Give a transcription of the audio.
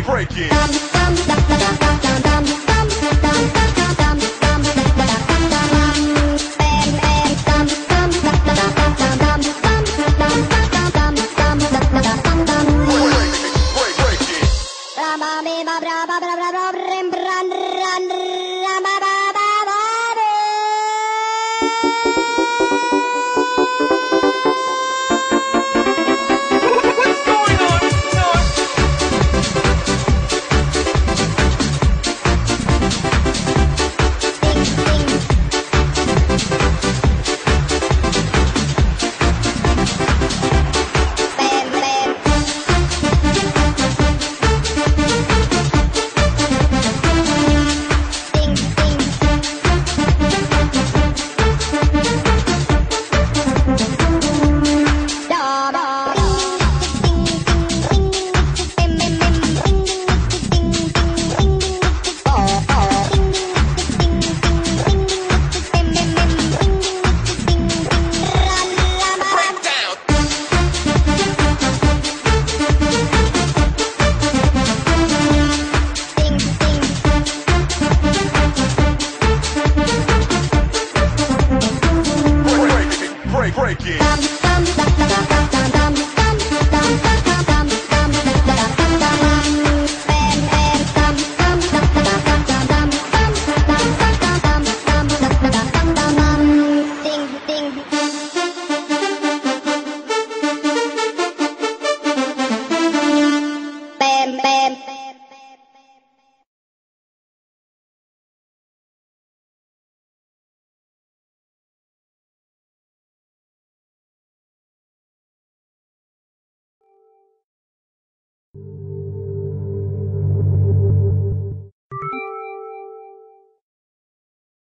break, break it. break, break it.